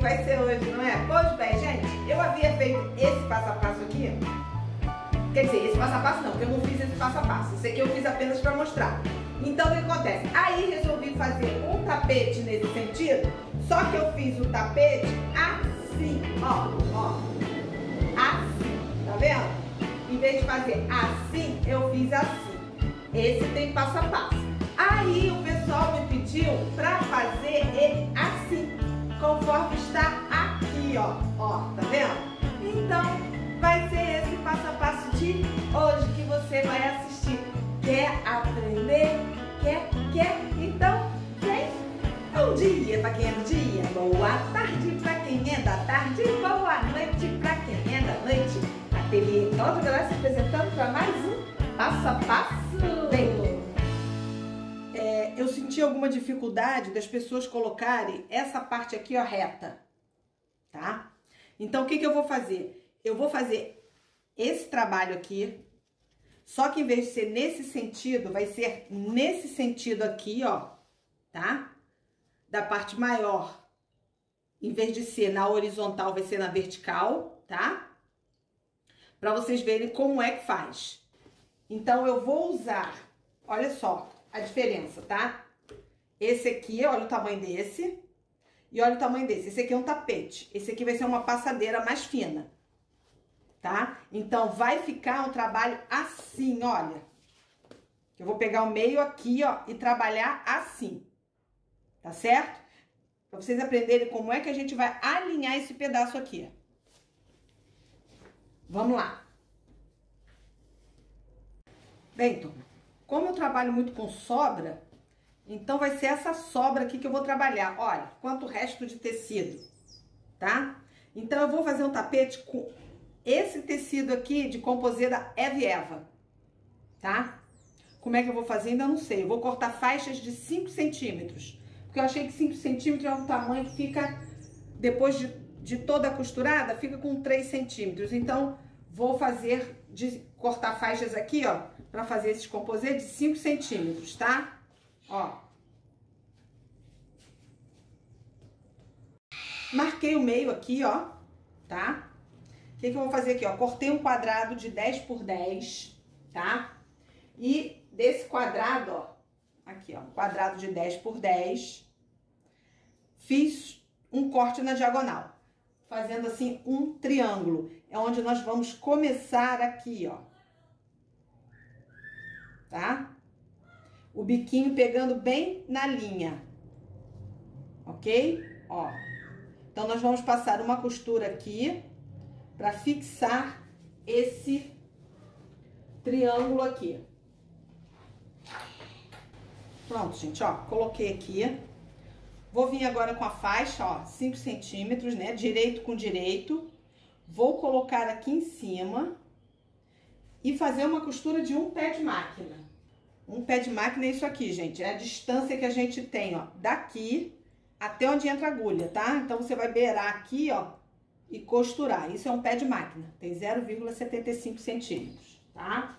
vai ser hoje, não é? Pois bem, gente, eu havia feito esse passo a passo aqui. Quer dizer, esse passo a passo não, porque eu não fiz esse passo a passo. Esse aqui eu fiz apenas para mostrar. Então, o que acontece? Aí resolvi fazer um tapete nesse sentido, só que eu fiz o tapete assim, ó, ó. Assim, tá vendo? Em vez de fazer assim, eu fiz assim. Esse tem passo a passo. Aí o pessoal me pediu para fazer ele assim, conforme está aqui, ó. Ó, tá vendo? Então, vai ser esse passo a passo de hoje que você vai assistir. Quer aprender? Quer? Quer? Então, vem! Bom dia para quem é do dia, boa tarde para quem é da tarde, boa noite para quem é da noite. Ateliê Cláudio Graça apresentando para mais um Passo a Passo. Vem! É, eu senti alguma dificuldade das pessoas colocarem essa parte aqui, ó, reta, tá? Então, o que que eu vou fazer? Eu vou fazer esse trabalho aqui, só que em vez de ser nesse sentido, vai ser nesse sentido aqui, ó, tá? Da parte maior. Em vez de ser na horizontal, vai ser na vertical, tá? Para vocês verem como é que faz. Então, eu vou usar, olha só a diferença, tá? Esse aqui, olha o tamanho desse. E olha o tamanho desse. Esse aqui é um tapete. Esse aqui vai ser uma passadeira mais fina. Tá? Então, vai ficar um trabalho assim, olha. Eu vou pegar o meio aqui, ó, e trabalhar assim. Tá certo? Pra vocês aprenderem como é que a gente vai alinhar esse pedaço aqui. Vamos lá. Bem, turma, como eu trabalho muito com sobra, então vai ser essa sobra aqui que eu vou trabalhar. Olha, quanto resto de tecido, tá? Então, eu vou fazer um tapete com esse tecido aqui de composeda Eve Eva, tá? Como é que eu vou fazer? Ainda não sei. Eu vou cortar faixas de 5 centímetros. Porque eu achei que 5 centímetros é um tamanho que fica, depois de, de toda a costurada, fica com 3 centímetros. Então, vou fazer, de cortar faixas aqui, ó, pra fazer esses composê de 5 centímetros, tá? Ó. Marquei o meio aqui, ó, tá? O que, que eu vou fazer aqui, ó? Cortei um quadrado de 10 por 10, tá? E desse quadrado, ó, aqui, ó, quadrado de 10 por 10, fiz um corte na diagonal, fazendo assim um triângulo. É onde nós vamos começar aqui, ó. Tá? O biquinho pegando bem na linha. Ok? Ó. Então, nós vamos passar uma costura aqui para fixar esse triângulo aqui. Pronto, gente, ó, coloquei aqui. Vou vir agora com a faixa, ó, 5 centímetros, né, direito com direito. Vou colocar aqui em cima e fazer uma costura de um pé de máquina. Um pé de máquina é isso aqui, gente, é a distância que a gente tem, ó, daqui até onde entra a agulha, tá? Então, você vai beirar aqui, ó, e costurar. Isso é um pé de máquina, tem 0,75 centímetros, tá?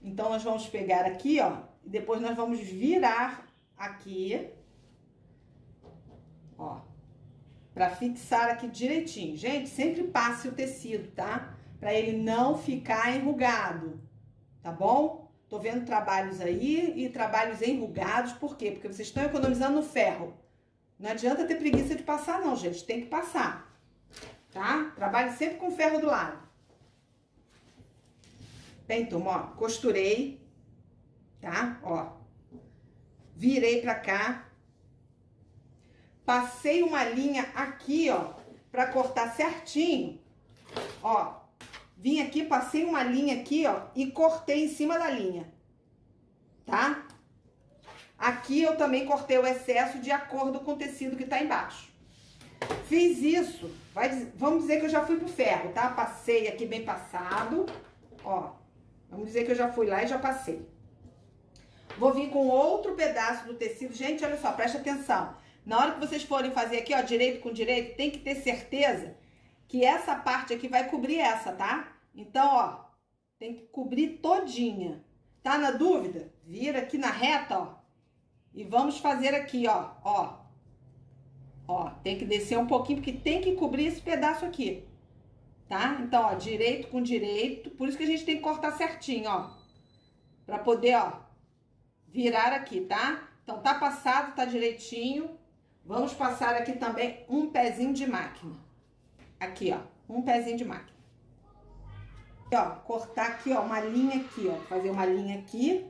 Então, nós vamos pegar aqui, ó, e depois nós vamos virar aqui, ó, pra fixar aqui direitinho. Gente, sempre passe o tecido, tá? Pra ele não ficar enrugado, tá bom? Tô vendo trabalhos aí e trabalhos enrugados, por quê? Porque vocês estão economizando no ferro. Não adianta ter preguiça de passar não, gente, tem que passar, tá? Trabalhe sempre com ferro do lado. Bem, turma, ó, costurei, tá? Ó, virei pra cá, passei uma linha aqui, ó, pra cortar certinho, ó, vim aqui, passei uma linha aqui, ó, e cortei em cima da linha, tá? Aqui eu também cortei o excesso de acordo com o tecido que tá embaixo. Fiz isso, vai, vamos dizer que eu já fui pro ferro, tá? Passei aqui bem passado, ó, vamos dizer que eu já fui lá e já passei. Vou vir com outro pedaço do tecido. Gente, olha só, presta atenção. Na hora que vocês forem fazer aqui, ó, direito com direito, tem que ter certeza que essa parte aqui vai cobrir essa, tá? Então, ó, tem que cobrir todinha. Tá na dúvida? Vira aqui na reta, ó. E vamos fazer aqui, ó, ó. Ó, tem que descer um pouquinho, porque tem que cobrir esse pedaço aqui. Tá? Então, ó, direito com direito. Por isso que a gente tem que cortar certinho, ó. Pra poder, ó, virar aqui, tá? Então, tá passado, tá direitinho. Vamos passar aqui também um pezinho de máquina. Aqui, ó, um pezinho de máquina. Ó, cortar aqui, ó, uma linha aqui, ó. Fazer uma linha aqui.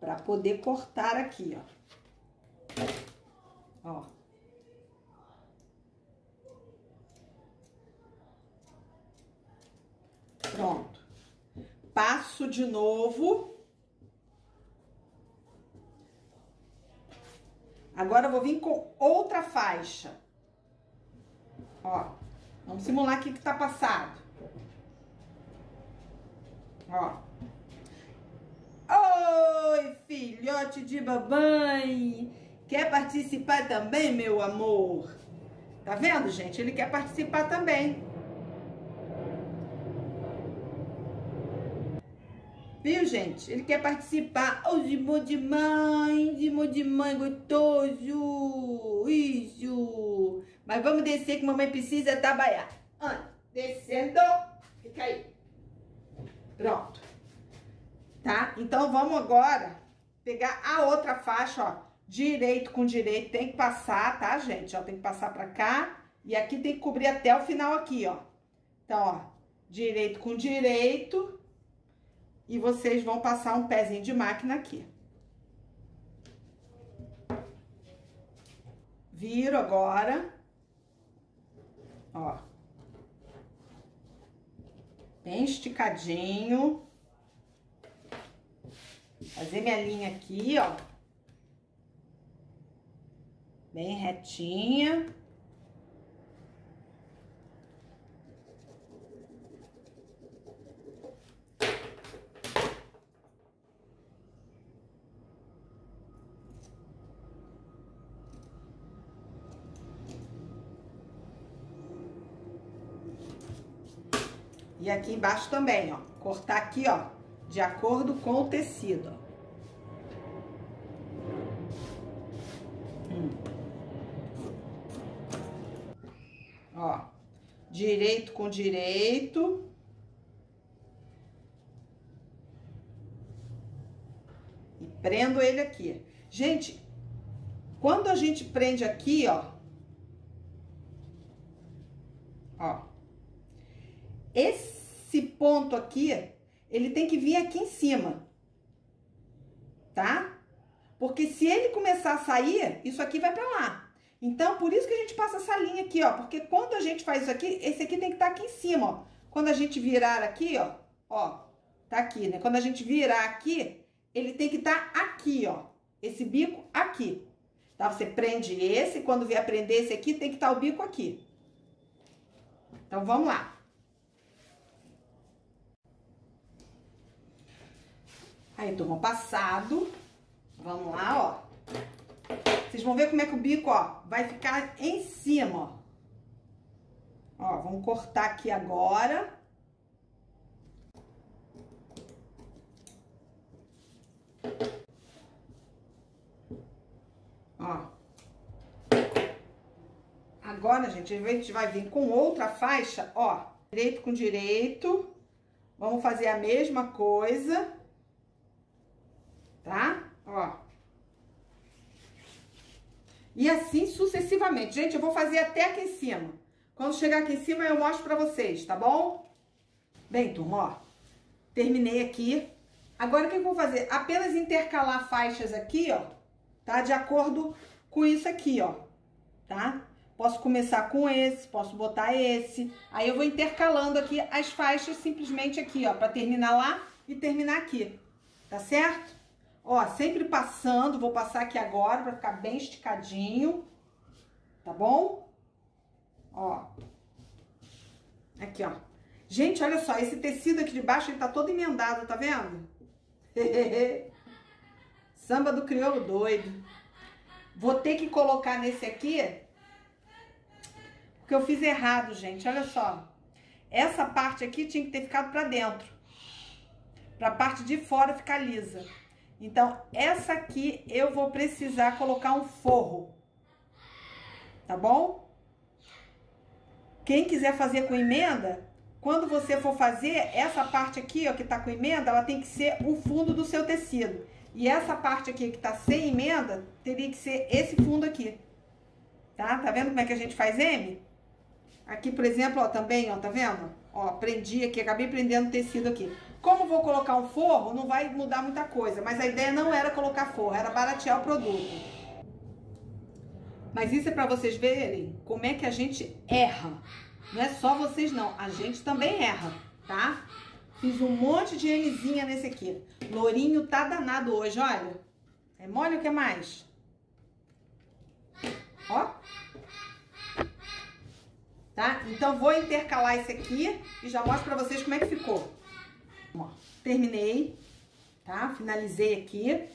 Pra poder cortar aqui, ó. Ó. Pronto. Passo de novo. Agora eu vou vir com outra faixa. Ó, vamos simular aqui que tá passado. Ó. Oi, filhote de babãe. Quer participar também, meu amor? Tá vendo, gente? Ele quer participar também. Viu, gente? Ele quer participar. Ô, oh, de de mãe, de mãe gostoso. Isso. Mas vamos descer que mamãe precisa trabalhar. Ah, descendo. Fica aí. Pronto. Tá? Então, vamos agora pegar a outra faixa, ó. Direito com direito. Tem que passar, tá, gente? Ó, tem que passar pra cá. E aqui tem que cobrir até o final aqui, ó. Então, ó. Direito com direito e vocês vão passar um pezinho de máquina aqui. Viro agora. Ó. Bem esticadinho. Fazer minha linha aqui, ó. Bem retinha. E aqui embaixo também, ó. Cortar aqui, ó, de acordo com o tecido, ó. Hum. Ó, direito com direito. E prendo ele aqui. Gente, quando a gente prende aqui, ó, ó, esse ponto aqui, ele tem que vir aqui em cima, tá? Porque se ele começar a sair, isso aqui vai pra lá. Então, por isso que a gente passa essa linha aqui, ó. Porque quando a gente faz isso aqui, esse aqui tem que estar tá aqui em cima, ó. Quando a gente virar aqui, ó, ó, tá aqui, né? Quando a gente virar aqui, ele tem que estar tá aqui, ó. Esse bico aqui. Tá? Você prende esse, quando vier prender esse aqui, tem que estar tá o bico aqui. Então, vamos lá. Aí, turma, passado. Vamos lá, ó. Vocês vão ver como é que o bico, ó, vai ficar em cima, ó. Ó, vamos cortar aqui agora. Ó. Agora, gente, a gente vai vir com outra faixa, ó. Direito com direito. Vamos fazer a mesma coisa tá? Ó. E assim sucessivamente. Gente, eu vou fazer até aqui em cima. Quando chegar aqui em cima, eu mostro pra vocês, tá bom? Bem, turma, ó. Terminei aqui. Agora, o que eu vou fazer? Apenas intercalar faixas aqui, ó. Tá? De acordo com isso aqui, ó. Tá? Posso começar com esse, posso botar esse. Aí eu vou intercalando aqui as faixas simplesmente aqui, ó. Pra terminar lá e terminar aqui. Tá certo? Ó, sempre passando, vou passar aqui agora pra ficar bem esticadinho, tá bom? Ó. Aqui, ó. Gente, olha só, esse tecido aqui de baixo, ele tá todo emendado, tá vendo? Samba do crioulo doido. Vou ter que colocar nesse aqui, porque eu fiz errado, gente, olha só. Essa parte aqui tinha que ter ficado pra dentro, pra parte de fora ficar lisa. Então, essa aqui eu vou precisar colocar um forro. Tá bom? Quem quiser fazer com emenda, quando você for fazer, essa parte aqui, ó, que tá com emenda, ela tem que ser o fundo do seu tecido. E essa parte aqui que tá sem emenda, teria que ser esse fundo aqui. Tá? Tá vendo como é que a gente faz M? Aqui, por exemplo, ó, também, ó, tá vendo? Ó, prendi aqui, acabei prendendo tecido aqui. Como vou colocar um forro, não vai mudar muita coisa. Mas a ideia não era colocar forro, era baratear o produto. Mas isso é para vocês verem como é que a gente erra. Não é só vocês não, a gente também erra, tá? Fiz um monte de Nzinha nesse aqui. Lourinho tá danado hoje, olha. É mole o que mais? Ó. Tá? Então, vou intercalar esse aqui e já mostro pra vocês como é que ficou. Ó, terminei, tá? Finalizei aqui.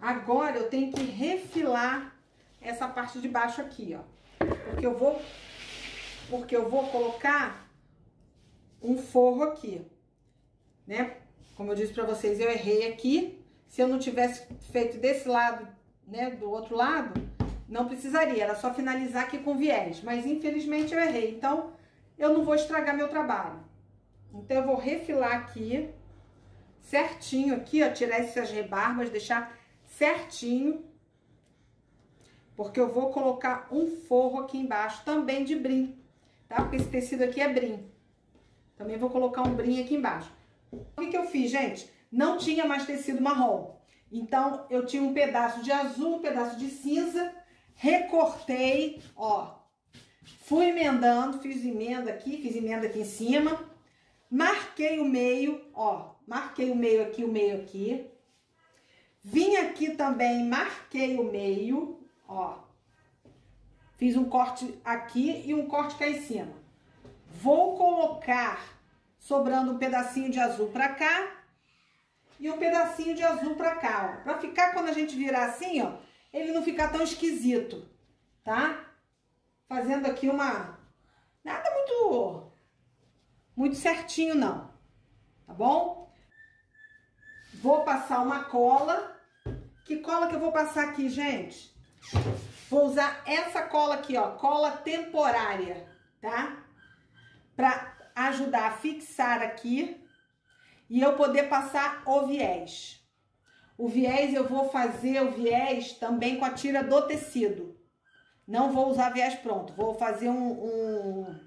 Agora, eu tenho que refilar essa parte de baixo aqui, ó. Porque eu vou, porque eu vou colocar um forro aqui, né? Como eu disse pra vocês, eu errei aqui. Se eu não tivesse feito desse lado, né, do outro lado, não precisaria, era só finalizar aqui com viés. Mas infelizmente eu errei, então eu não vou estragar meu trabalho. Então eu vou refilar aqui, certinho aqui, ó, tirar essas rebarbas, deixar certinho porque eu vou colocar um forro aqui embaixo também de brim, tá? Porque esse tecido aqui é brim. Também vou colocar um brim aqui embaixo. O que, que eu fiz, gente? Não tinha mais tecido marrom. Então, eu tinha um pedaço de azul, um pedaço de cinza, recortei, ó. Fui emendando, fiz emenda aqui, fiz emenda aqui em cima. Marquei o meio, ó. Marquei o meio aqui, o meio aqui. Vim aqui também, marquei o meio, Ó. Fiz um corte aqui e um corte cá em cima. Vou colocar sobrando um pedacinho de azul pra cá e um pedacinho de azul pra cá, ó. Pra ficar, quando a gente virar assim, ó, ele não ficar tão esquisito, tá? Fazendo aqui uma... Nada muito... Muito certinho, não. Tá bom? Vou passar uma cola. Que cola que eu vou passar aqui, gente? Vou usar essa cola aqui, ó, cola temporária, tá? Pra ajudar a fixar aqui e eu poder passar o viés. O viés eu vou fazer o viés também com a tira do tecido. Não vou usar viés pronto, vou fazer um, um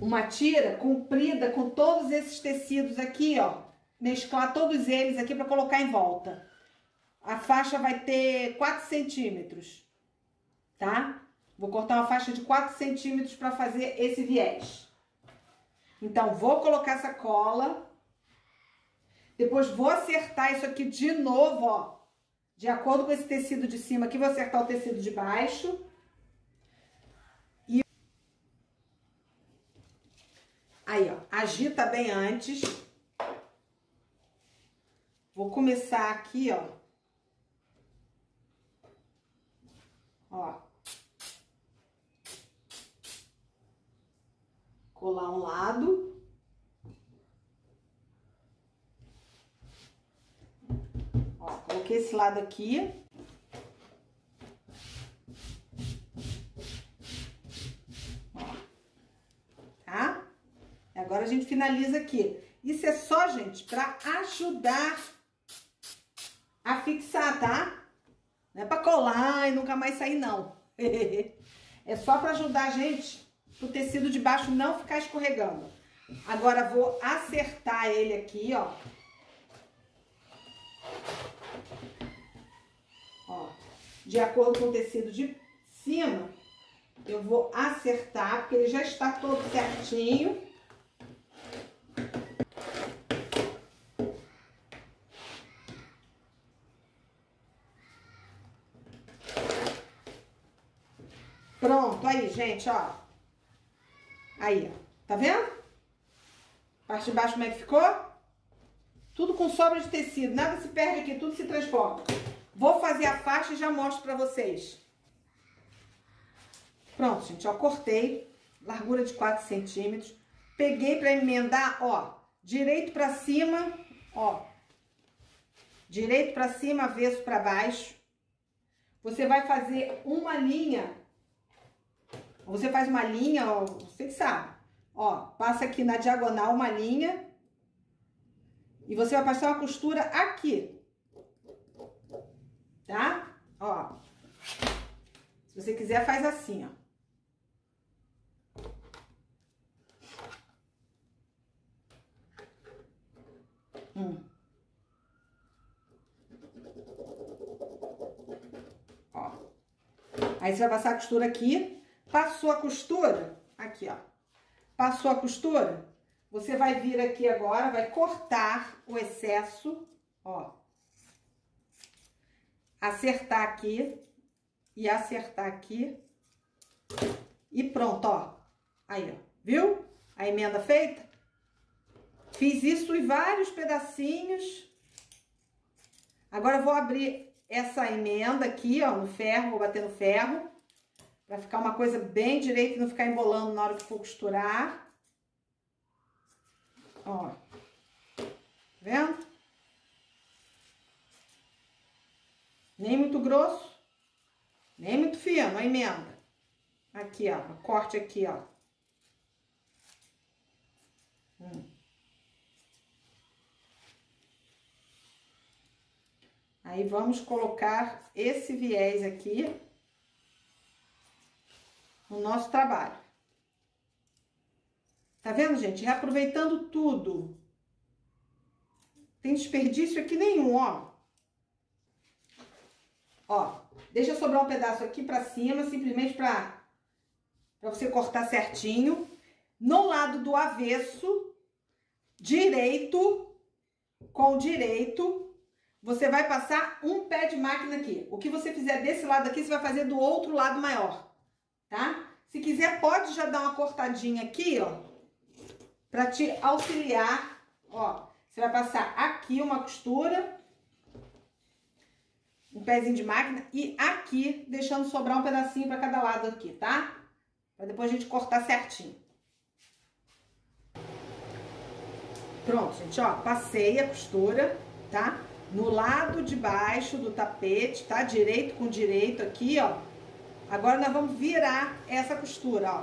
uma tira comprida com todos esses tecidos aqui, ó. Mesclar todos eles aqui para colocar em volta. A faixa vai ter 4 centímetros, tá? Vou cortar uma faixa de 4 centímetros para fazer esse viés. Então, vou colocar essa cola. Depois vou acertar isso aqui de novo, ó. De acordo com esse tecido de cima aqui, vou acertar o tecido de baixo. Aí, ó. Agita bem antes. Vou começar aqui, ó. Ó. Colar um lado. Ó, coloquei esse lado aqui. Ó. Tá? Agora a gente finaliza aqui. Isso é só, gente, pra ajudar a fixar, tá? Não é pra colar e nunca mais sair, não. é só pra ajudar a gente, o tecido de baixo não ficar escorregando. Agora, vou acertar ele aqui, ó. Ó, de acordo com o tecido de cima, eu vou acertar, porque ele já está todo certinho. Pronto, aí, gente, ó. Aí, ó. Tá vendo? Parte de baixo como é que ficou? Tudo com sobra de tecido. Nada se perde aqui, tudo se transforma. Vou fazer a faixa e já mostro pra vocês. Pronto, gente, ó. Cortei. Largura de 4 centímetros. Peguei pra emendar, ó. Direito pra cima, ó. direito para cima, avesso para baixo. Você vai fazer uma linha, você faz uma linha, ó, você sabe, ó, passa aqui na diagonal uma linha e você vai passar uma costura aqui, tá? Ó, se você quiser faz assim, ó. Hum. Ó. Aí você vai passar a costura aqui. Passou a costura, aqui, ó. Passou a costura, você vai vir aqui agora, vai cortar o excesso, ó. Acertar aqui e acertar aqui. E pronto, ó. Aí, ó. Viu? A emenda feita? Fiz isso em vários pedacinhos. Agora vou abrir essa emenda aqui, ó, no ferro, vou bater no ferro. Pra ficar uma coisa bem direita e não ficar embolando na hora que for costurar. Ó. Tá vendo? Nem muito grosso, nem muito fino, a emenda. Aqui, ó, corte aqui, ó. Hum. Aí, vamos colocar esse viés aqui no nosso trabalho. Tá vendo, gente? Reaproveitando tudo. Tem desperdício aqui nenhum, ó. Ó, deixa sobrar um pedaço aqui pra cima, simplesmente pra, pra você cortar certinho. No lado do avesso, direito, com direito, você vai passar um pé de máquina aqui. O que você fizer desse lado aqui, você vai fazer do outro lado maior, tá? Se quiser, pode já dar uma cortadinha aqui, ó, pra te auxiliar, ó. Você vai passar aqui uma costura, um pezinho de máquina e aqui, deixando sobrar um pedacinho pra cada lado aqui, tá? Pra depois a gente cortar certinho. Pronto, gente, ó, passei a costura, tá? no lado de baixo do tapete, tá? Direito com direito aqui, ó. Agora nós vamos virar essa costura, ó.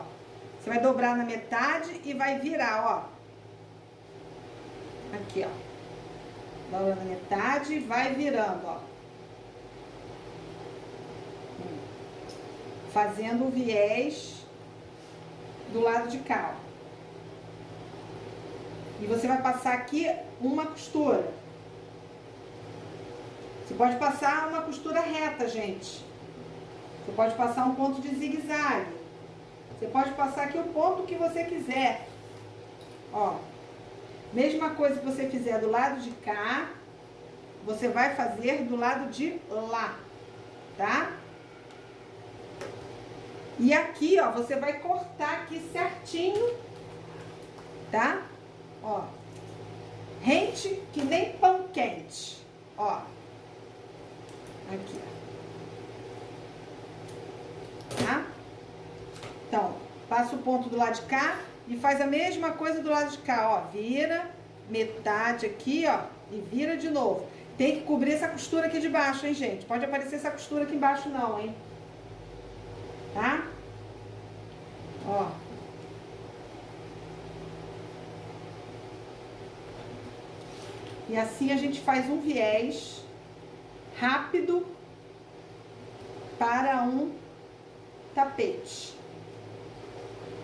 Você vai dobrar na metade e vai virar, ó. Aqui, ó. Dobra na metade e vai virando, ó. Fazendo o viés do lado de cá, ó. E você vai passar aqui uma costura. Você pode passar uma costura reta, gente. Você pode passar um ponto de zigue-zague. Você pode passar aqui o ponto que você quiser. Ó. Mesma coisa que você fizer do lado de cá, você vai fazer do lado de lá, tá? E aqui, ó, você vai cortar aqui certinho, tá? Ó. Rente que nem pão quente, ó. Aqui, ó. Tá? Então, passa o ponto do lado de cá e faz a mesma coisa do lado de cá, ó. Vira metade aqui, ó, e vira de novo. Tem que cobrir essa costura aqui de baixo, hein, gente? Pode aparecer essa costura aqui embaixo não, hein? Tá? Ó. E assim a gente faz um viés rápido para um tapete.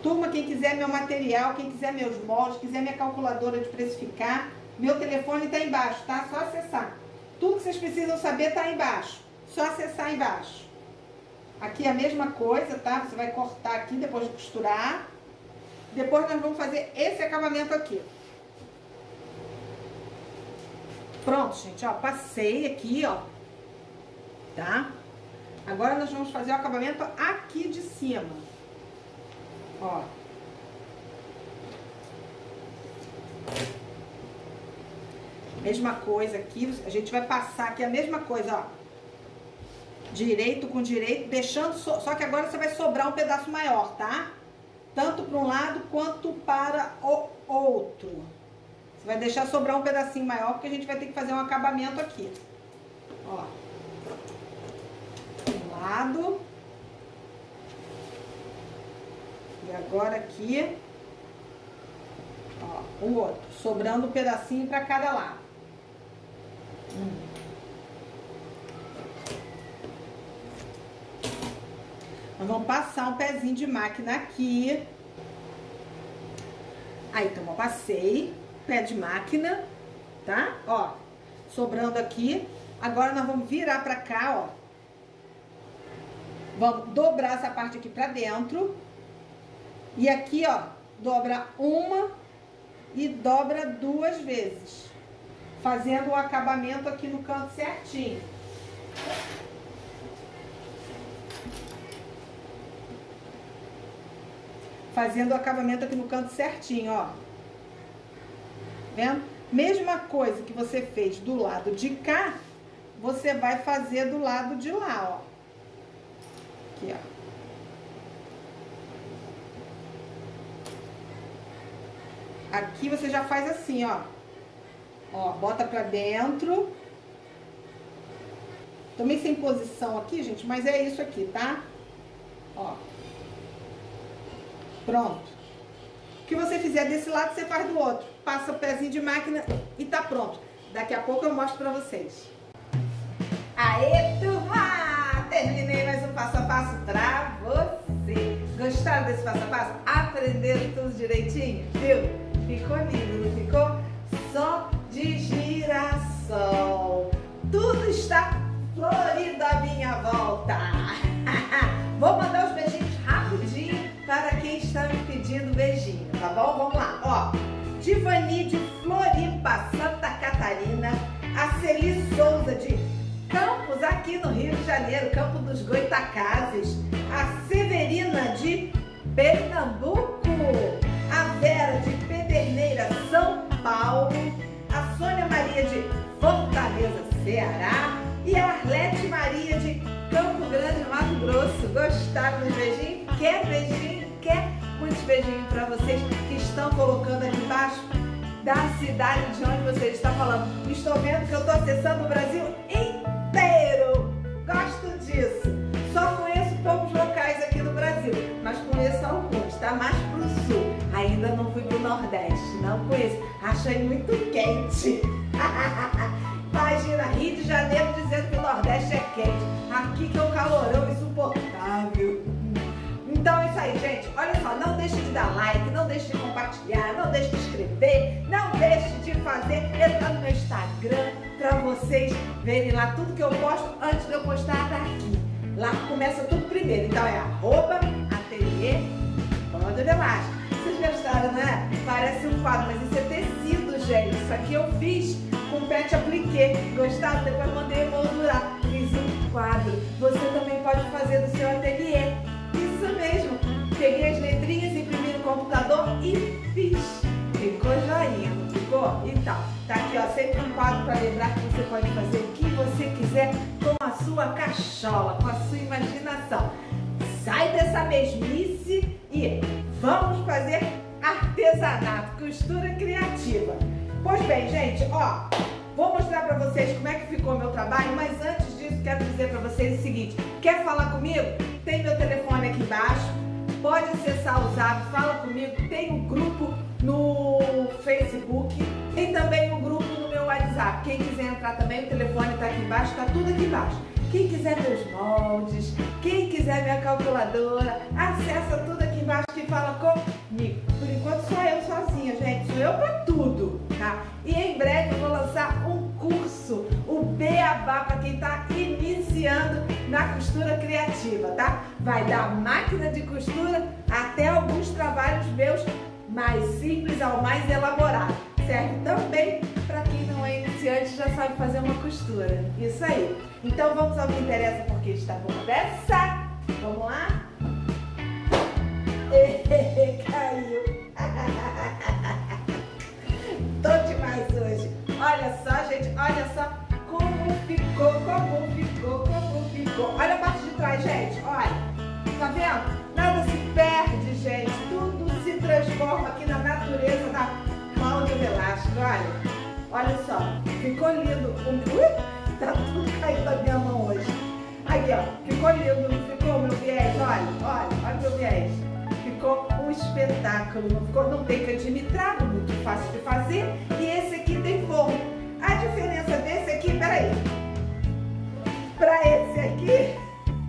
Turma, quem quiser meu material, quem quiser meus moldes, quiser minha calculadora de precificar, meu telefone está embaixo, tá? Só acessar. Tudo que vocês precisam saber está embaixo. Só acessar embaixo. Aqui é a mesma coisa, tá? Você vai cortar aqui depois de costurar. Depois nós vamos fazer esse acabamento aqui. Pronto, gente, ó. Passei aqui, ó tá? Agora nós vamos fazer o acabamento aqui de cima. Ó. Mesma coisa aqui, a gente vai passar aqui a mesma coisa, ó. Direito com direito, deixando, so, só que agora você vai sobrar um pedaço maior, tá? Tanto para um lado quanto para o outro. Você vai deixar sobrar um pedacinho maior, porque a gente vai ter que fazer um acabamento aqui. Ó. Lado. E agora aqui, ó, o outro. Sobrando um pedacinho para cada lado. Hum. Nós vamos passar um pezinho de máquina aqui. Aí, então, eu passei pé de máquina, tá? Ó, sobrando aqui. Agora nós vamos virar pra cá, ó. Vamos dobrar essa parte aqui pra dentro. E aqui, ó, dobra uma e dobra duas vezes. Fazendo o acabamento aqui no canto certinho. Fazendo o acabamento aqui no canto certinho, ó. Vendo? Mesma coisa que você fez do lado de cá, você vai fazer do lado de lá, ó. Aqui, ó. Aqui você já faz assim, ó. Ó, bota pra dentro. Também sem posição aqui, gente, mas é isso aqui, tá? Ó. Pronto. O que você fizer desse lado, você faz do outro. Passa o pezinho de máquina e tá pronto. Daqui a pouco eu mostro pra vocês. Aê, turma! Passo a passo pra você. Gostaram desse passo a passo? Aprenderam tudo direitinho? Viu? Ficou lindo, não ficou? Só de girassol. Tudo está florido à minha volta. Vou mandar os beijinhos rapidinho para quem está me pedindo beijinho, tá bom? Vamos lá, ó. Divani de Floripa, Santa Catarina. A Celi Souza de Campos, aqui no Rio de Janeiro, Campo dos Goitacazes. A Severina de Pernambuco. A Vera de Pederneiras, São Paulo, a Sônia Maria de Fortaleza, Ceará e a Arlete Maria de Campo Grande, Mato Grosso. Gostaram dos beijinhos? Quer beijinho? Quer muitos beijinhos para vocês que estão colocando aqui embaixo da cidade de onde você está falando. Estou vendo que eu estou acessando o Brasil inteiro. Achei muito quente. Imagina, Rio de Janeiro dizendo que o Nordeste é quente. Aqui que é um calorão insuportável. Então é isso aí, gente. Olha só, não deixe de dar like, não deixe de compartilhar, não deixe de inscrever, não deixe de fazer, entrar no meu Instagram para vocês verem lá tudo que eu posto antes de eu postar daqui. Lá começa tudo primeiro. Então é arroba ateliê banda de. Vocês gostaram, né? Parece um quadro, mas isso é tecido, gente. Isso aqui eu fiz com pet apliqué. Gostaram? Depois mandei moldurar. Fiz um quadro. Você também pode fazer do seu ateliê. Isso mesmo. Peguei as letrinhas, imprimi no computador e fiz. Ficou joinha, ficou? Então, tá aqui, ó, sempre um quadro para lembrar que você pode fazer o que você quiser com a sua cachola, com a sua imaginação. Sai dessa mesmice e vamos fazer artesanato, costura criativa. Pois bem, gente, ó, vou mostrar para vocês como é que ficou meu trabalho, mas antes disso quero dizer para vocês o seguinte, quer falar comigo? Tem meu telefone aqui embaixo, pode acessar o zap, fala comigo, tem um grupo no Facebook, tem também um grupo no meu WhatsApp. Quem quiser entrar também, o telefone está aqui embaixo, está tudo aqui embaixo. Quem quiser meus moldes, quem quiser minha calculadora, acessa tudo aqui embaixo que fala comigo. Sozinha, gente. Sou eu para tudo, tá? E em breve eu vou lançar um curso, o Beabá, para quem está iniciando na costura criativa, tá? Vai dar máquina de costura até alguns trabalhos meus mais simples ao mais elaborado. Serve também para quem não é iniciante já sabe fazer uma costura. Isso aí. Então vamos ao que interessa porque está bom dessa. Vamos lá? Olha, olha só. Ficou lindo. Ui, tá tudo Aí, ó, ficou lindo, não ficou meu viés? Olha, olha, olha meu viés. Ficou um espetáculo, não ficou? Não tem candimetrado, muito fácil de fazer. E esse aqui tem forro. A diferença desse aqui, peraí. Pra esse aqui,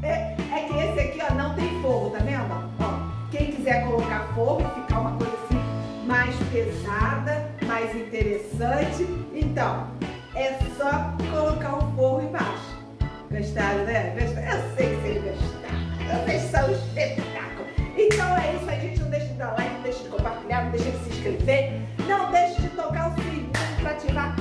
é, é que esse aqui, ó, não tem forro, tá vendo? Ó, quem quiser colocar forro ficar uma coisa assim mais pesada, mais interessante, então, é só colocar um forro embaixo. Gostaram, né? Gostaram? Eu sei que vocês gostaram. Vocês são um espetáculo. Então é isso aí, gente. Não deixe de dar like, não deixe de compartilhar, não deixe de se inscrever. Não deixe de tocar o sininho para ativar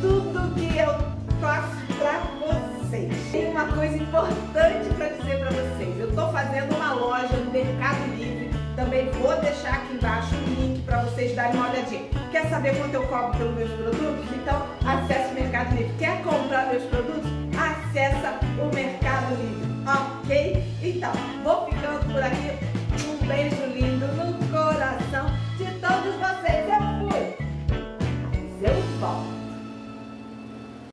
tudo que eu faço para vocês. Tem uma coisa importante para dizer para vocês. Eu estou fazendo uma loja no Mercado Livre. Também vou deixar aqui embaixo o para vocês darem uma olhadinha. Quer saber quanto eu cobro pelos meus produtos? Então acesse o Mercado Livre. Quer comprar meus produtos? Acessa o Mercado Livre, ok? Então, vou ficando por aqui. Um beijo lindo no coração de todos vocês. Eu fui. Eu volto.